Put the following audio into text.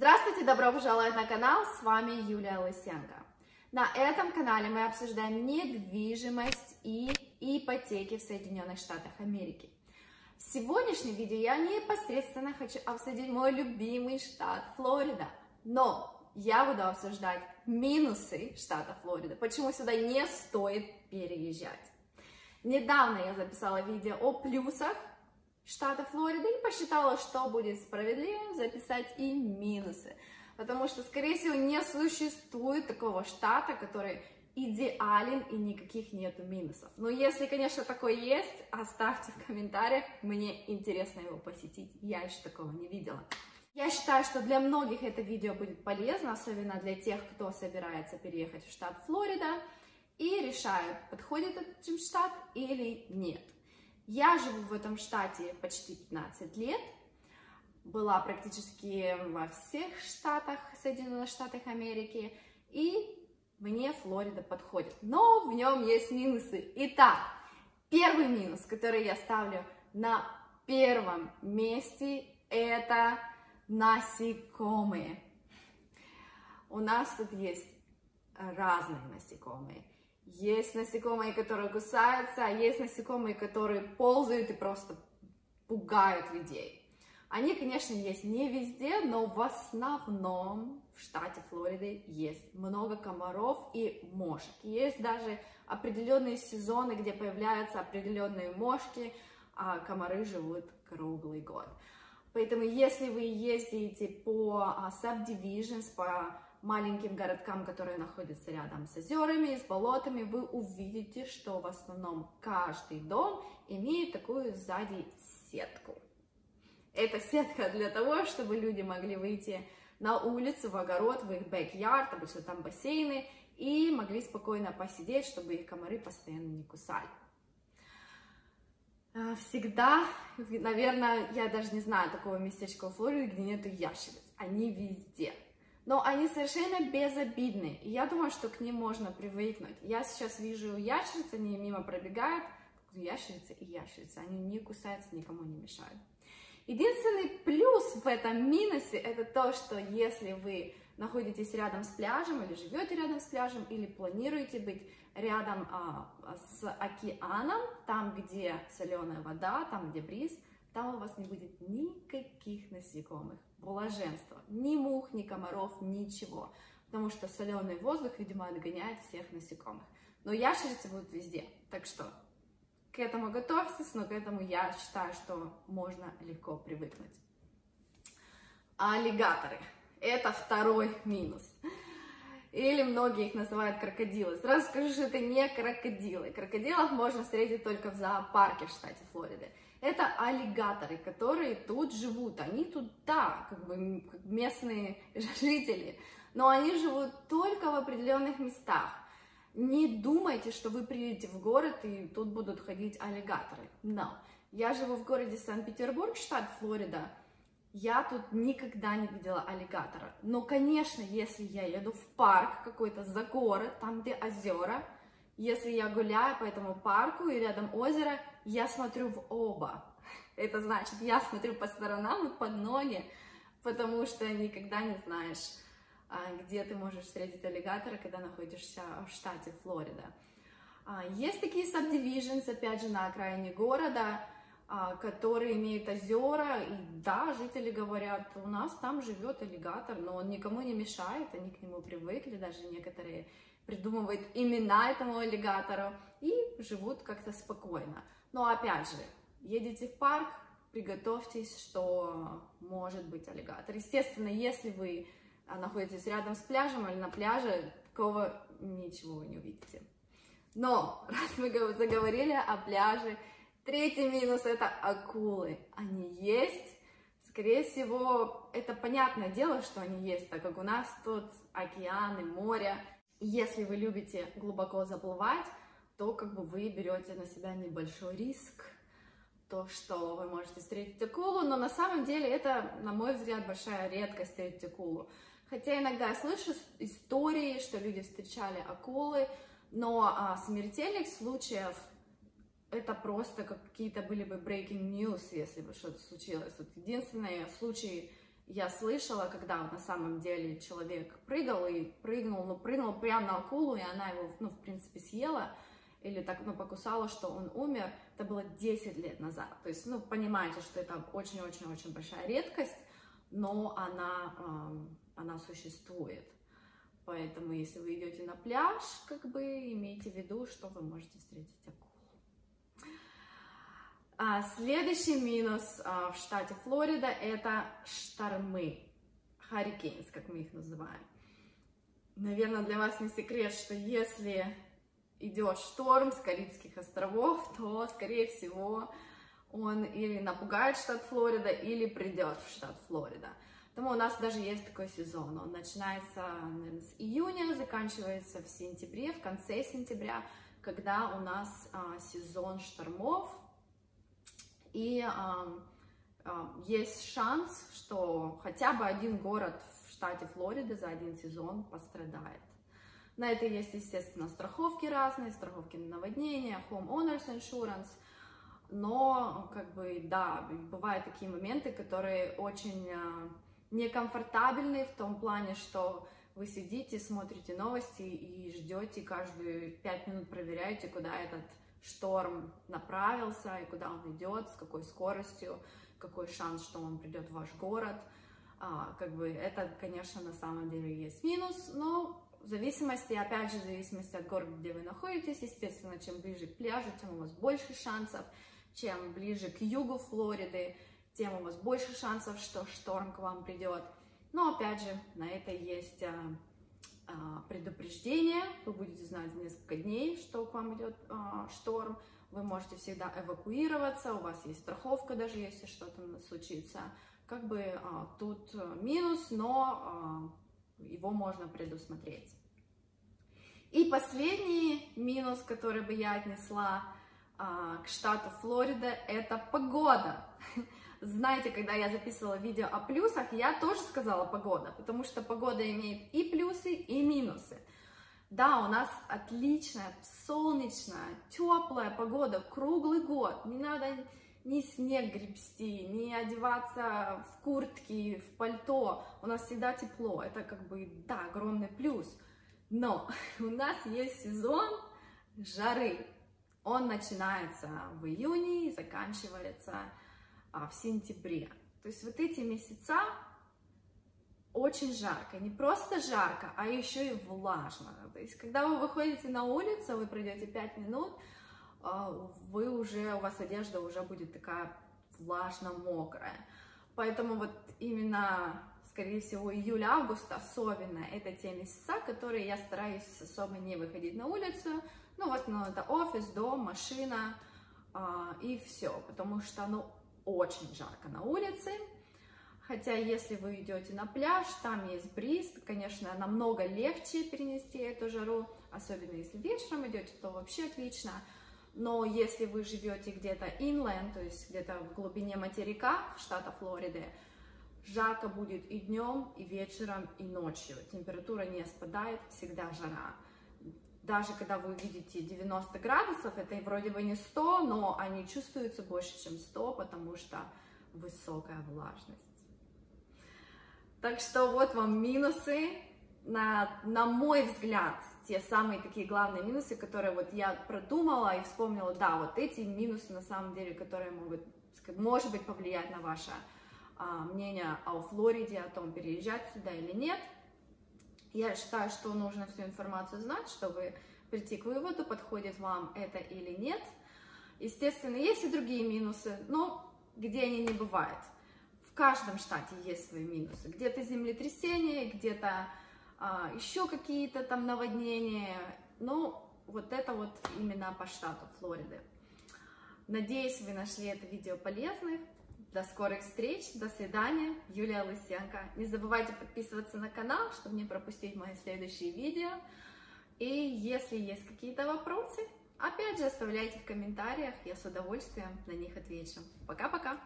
Здравствуйте, добро пожаловать на канал, с вами Юлия Лысенко. На этом канале мы обсуждаем недвижимость и ипотеки в Соединенных Штатах Америки. В сегодняшнем видео я непосредственно хочу обсудить мой любимый штат Флорида, но я буду обсуждать минусы штата Флорида, почему сюда не стоит переезжать. Недавно я записала видео о плюсах штата Флорида и посчитала, что будет справедливым записать и минусы. Потому что, скорее всего, не существует такого штата, который идеален и никаких нету минусов. Но если, конечно, такое есть, оставьте в комментариях, мне интересно его посетить, я еще такого не видела. Я считаю, что для многих это видео будет полезно, особенно для тех, кто собирается переехать в штат Флорида и решает, подходит этот штат или нет. Я живу в этом штате почти 15 лет, была практически во всех штатах Соединенных Штатах Америки, и мне Флорида подходит. Но в нем есть минусы. Итак, первый минус, который я ставлю на первом месте, это насекомые. У нас тут есть разные насекомые. Есть насекомые, которые кусаются, а есть насекомые, которые ползают и просто пугают людей. Они, конечно, есть не везде, но в основном в штате Флориды есть много комаров и мошек. Есть даже определенные сезоны, где появляются определенные мошки, а комары живут круглый год. Поэтому, если вы ездите по а, subdivisions, по маленьким городкам, которые находятся рядом с озерами, с болотами, вы увидите, что в основном каждый дом имеет такую сзади сетку. Это сетка для того, чтобы люди могли выйти на улицу, в огород, в их бэк-ярд, обычно там бассейны, и могли спокойно посидеть, чтобы их комары постоянно не кусали. А, всегда, наверное, я даже не знаю такого местечка в Флориде, где нету ящериц. Они везде но они совершенно безобидны, и я думаю, что к ним можно привыкнуть. Я сейчас вижу ящериц, они мимо пробегают, ящерицы и ящерицы, они не кусаются, никому не мешают. Единственный плюс в этом минусе, это то, что если вы находитесь рядом с пляжем, или живете рядом с пляжем, или планируете быть рядом а, с океаном, там, где соленая вода, там, где бриз, там у вас не будет никаких насекомых блаженство. Ни мух, ни комаров, ничего. Потому что соленый воздух, видимо, отгоняет всех насекомых. Но ящерицы будут везде. Так что к этому готовьтесь, но к этому я считаю, что можно легко привыкнуть. Аллигаторы. Это второй минус. Или многие их называют крокодилы. Сразу скажу, что это не крокодилы. Крокодилов можно встретить только в зоопарке в штате Флорида. Это аллигаторы, которые тут живут. Они тут, да, как бы местные жители, но они живут только в определенных местах. Не думайте, что вы приедете в город и тут будут ходить аллигаторы. Но я живу в городе Санкт-Петербург, штат Флорида. Я тут никогда не видела аллигатора. Но, конечно, если я еду в парк какой-то за город, там, где озера, если я гуляю по этому парку и рядом озеро, я смотрю в оба. Это значит, я смотрю по сторонам и под ноги, потому что никогда не знаешь, а, где ты можешь встретить аллигатора, когда находишься в штате Флорида. А, есть такие subdivisions, опять же, на окраине города, а, которые имеют озера, и да, жители говорят, у нас там живет аллигатор, но он никому не мешает, они к нему привыкли, даже некоторые придумывают имена этому аллигатору и живут как-то спокойно. Но опять же, едете в парк, приготовьтесь, что может быть аллигатор. Естественно, если вы находитесь рядом с пляжем или на пляже, такого ничего вы не увидите. Но, раз мы заговорили о пляже, третий минус это акулы. Они есть. Скорее всего, это понятное дело, что они есть, так как у нас тут океаны, море, если вы любите глубоко заплывать, то как бы вы берете на себя небольшой риск, то, что вы можете встретить акулу, но на самом деле это, на мой взгляд, большая редкость встретить акулу. Хотя иногда я слышу истории, что люди встречали акулы, но а, смертельных случаев это просто какие-то были бы breaking news, если бы что-то случилось. Вот единственный случай я слышала, когда на самом деле человек прыгал и прыгнул, ну, прыгнул прямо на акулу, и она его, ну, в принципе, съела, или так, ну, покусала, что он умер, это было 10 лет назад. То есть, ну, понимаете, что это очень-очень-очень большая редкость, но она, э, она существует. Поэтому, если вы идете на пляж, как бы имейте в виду, что вы можете встретить акулу. А следующий минус а, в штате Флорида это штормы, hurricanes, как мы их называем. Наверное, для вас не секрет, что если идет шторм с Карибских островов, то, скорее всего, он или напугает штат Флорида, или придет в штат Флорида. Поэтому у нас даже есть такой сезон. Он начинается наверное, с июня, заканчивается в сентябре, в конце сентября, когда у нас а, сезон штормов. И а, есть шанс, что хотя бы один город в штате Флорида за один сезон пострадает. На это есть, естественно, страховки разные, страховки на наводнение, home owners insurance, но, как бы, да, бывают такие моменты, которые очень а, некомфортабельный в том плане, что вы сидите, смотрите новости и ждете каждые пять минут, проверяете, куда этот шторм направился и куда он идет, с какой скоростью, какой шанс, что он придет в ваш город. А, как бы это, конечно, на самом деле есть минус, но в зависимости, опять же, в зависимости от города, где вы находитесь, естественно, чем ближе к пляжу, тем у вас больше шансов, чем ближе к югу Флориды, тем у вас больше шансов, что шторм к вам придет. Но опять же, на это есть а, предупреждение. Вы будете знать за несколько дней, что к вам идет а, шторм. Вы можете всегда эвакуироваться, у вас есть страховка, даже если что-то случится. Как бы а, тут минус, но а, его можно предусмотреть. И последний минус, который бы я отнесла а, к штату Флорида, это погода. Знаете, когда я записывала видео о плюсах, я тоже сказала погода, потому что погода имеет и плюсы, и минусы. Да, у нас отличная, солнечная, теплая погода круглый год. Не надо ни снег гребсти, ни одеваться в куртки, в пальто. У нас всегда тепло. Это как бы, да, огромный плюс. Но у нас есть сезон жары. Он начинается в июне и заканчивается в сентябре. То есть вот эти месяца очень жарко. Не просто жарко, а еще и влажно. То есть когда вы выходите на улицу, вы пройдете 5 минут, а, вы уже, у вас одежда уже будет такая влажно-мокрая. Поэтому вот именно, скорее всего, июль-август особенно, это те месяца, которые я стараюсь особо не выходить на улицу. Ну, в основном это офис, дом, машина а, и все, потому что, ну, очень жарко на улице. Хотя, если вы идете на пляж, там есть бриз, конечно, намного легче перенести эту жару, особенно если вечером идете, то вообще отлично. Но если вы живете где-то inland, то есть где-то в глубине материка, штата Флориды, жарко будет и днем, и вечером, и ночью. Температура не спадает, всегда жара даже когда вы увидите 90 градусов, это вроде бы не 100, но они чувствуются больше, чем 100, потому что высокая влажность. Так что вот вам минусы, на, на мой взгляд, те самые такие главные минусы, которые вот я продумала и вспомнила, да, вот эти минусы на самом деле, которые могут, может быть, повлиять на ваше а, мнение о Флориде, о том, переезжать сюда или нет – я считаю, что нужно всю информацию знать, чтобы прийти к выводу, подходит вам это или нет. Естественно, есть и другие минусы, но где они не бывают. В каждом штате есть свои минусы. Где-то землетрясение, где-то а, еще какие-то там наводнения. Ну, вот это вот именно по штату Флориды. Надеюсь, вы нашли это видео полезным. До скорых встреч, до свидания, Юлия Лысенко. Не забывайте подписываться на канал, чтобы не пропустить мои следующие видео. И если есть какие-то вопросы, опять же оставляйте в комментариях, я с удовольствием на них отвечу. Пока-пока!